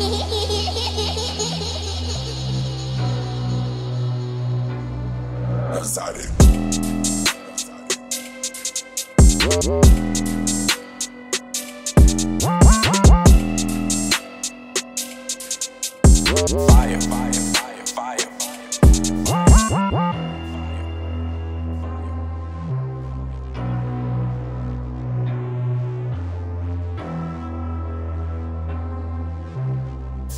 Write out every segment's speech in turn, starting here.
Fire, fire, fire, fire,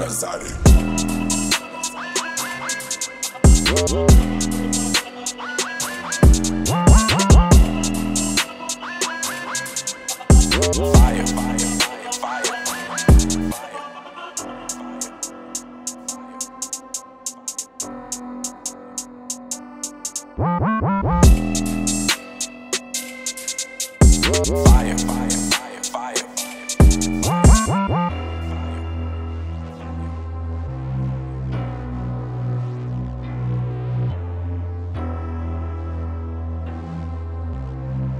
Fire, fire, fire, fire, fire. Fire, fire, fire, fire,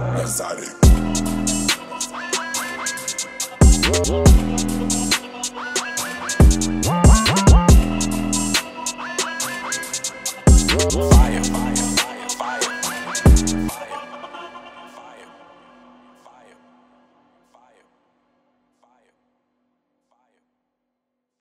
Nozytic.